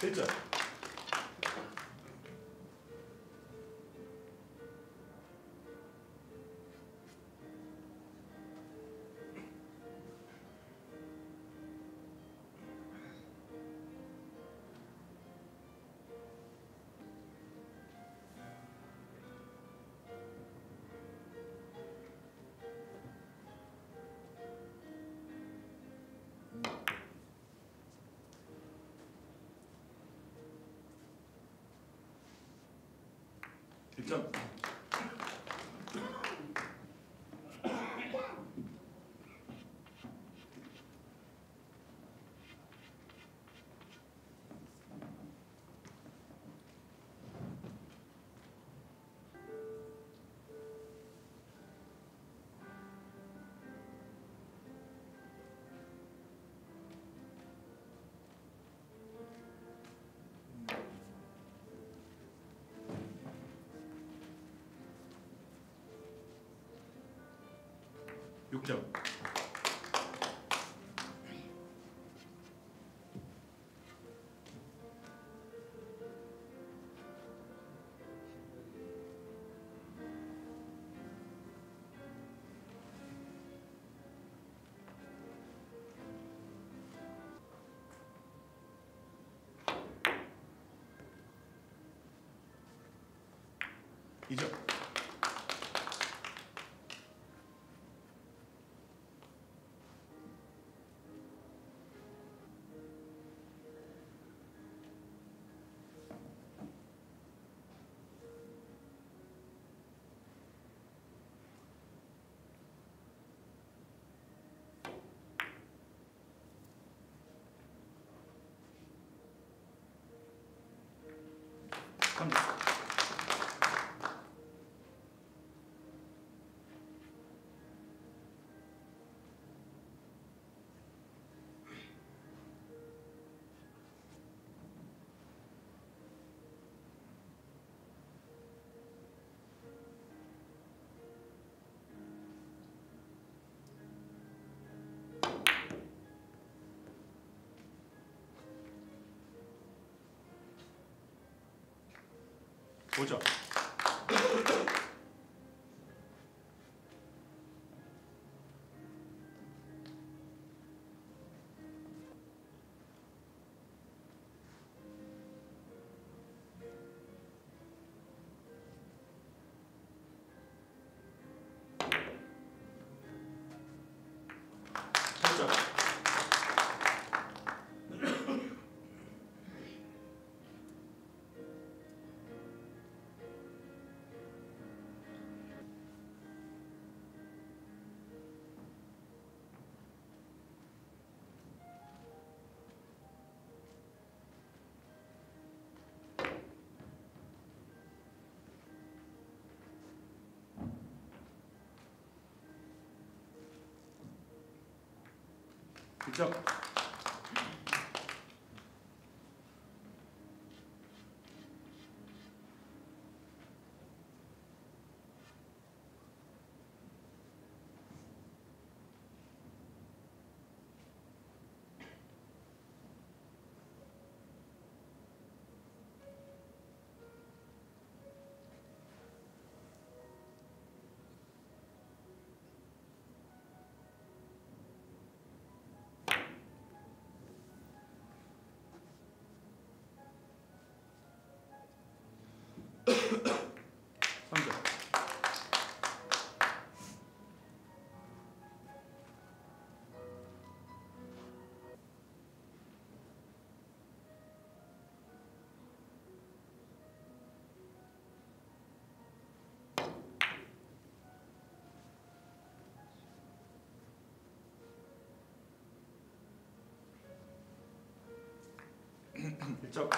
Bitte. じゃ 6점. 이죠 오점 그죠? 3점. 일점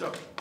job.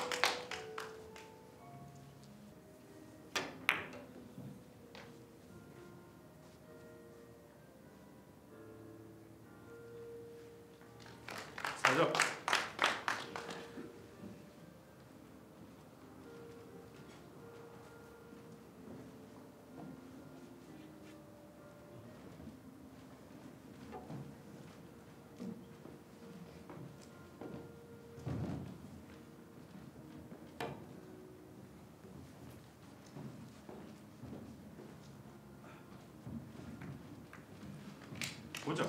오점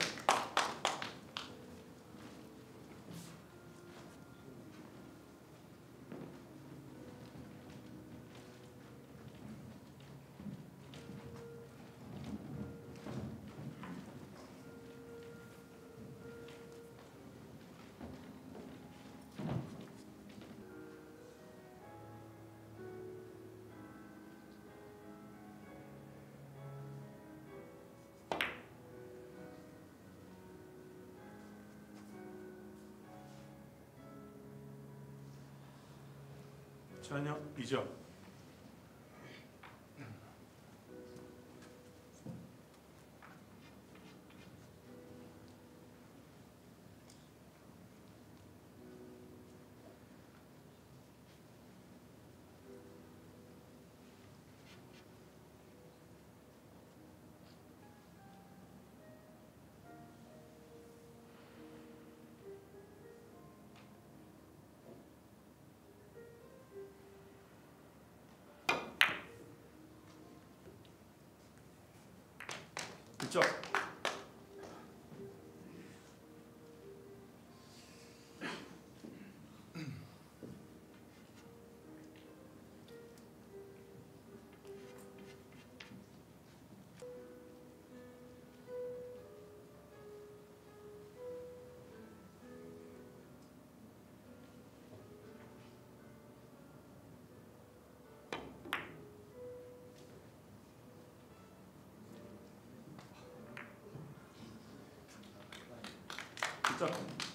전혀 2 점. 점점이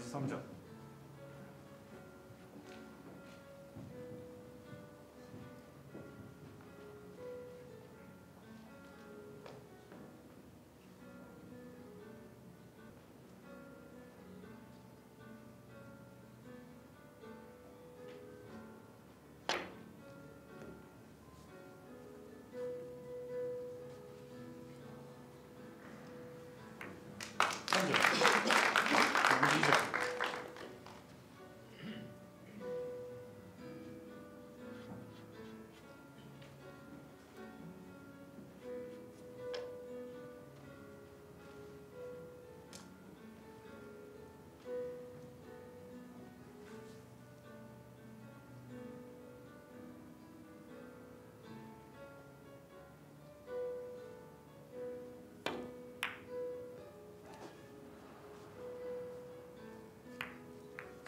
33점. Thank you. Thank you.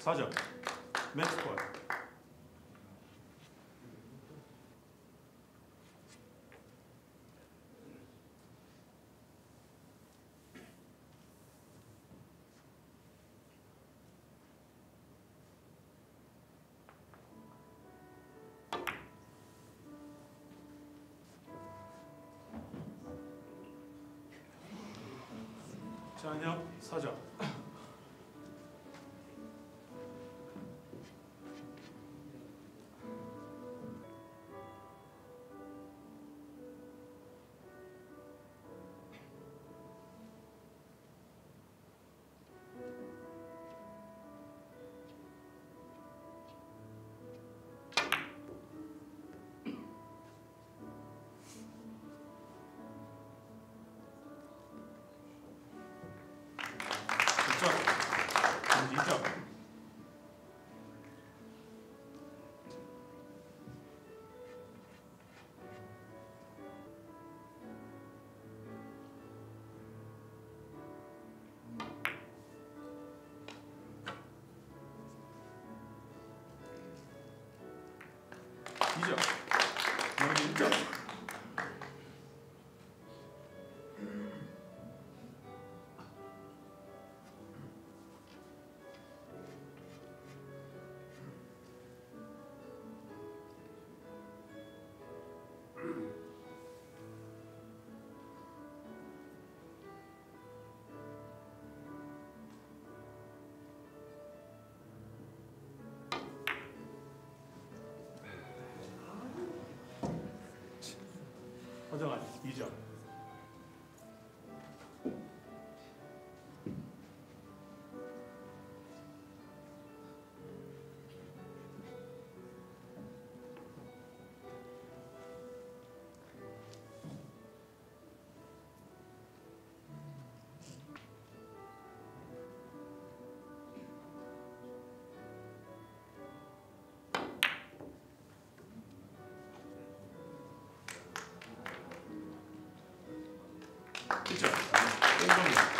4점. 2점. 허정아님 2점. 그 쵸? 땡동 이.